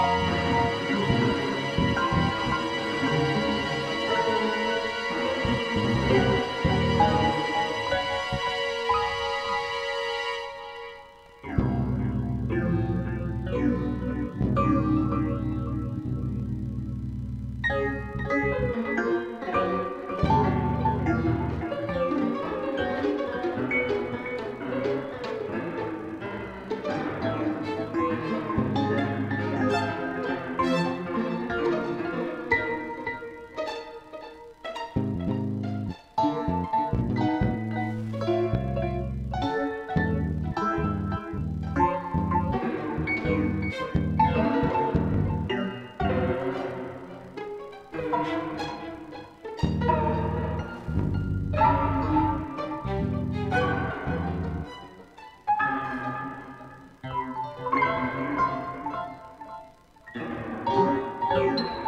Bye. you.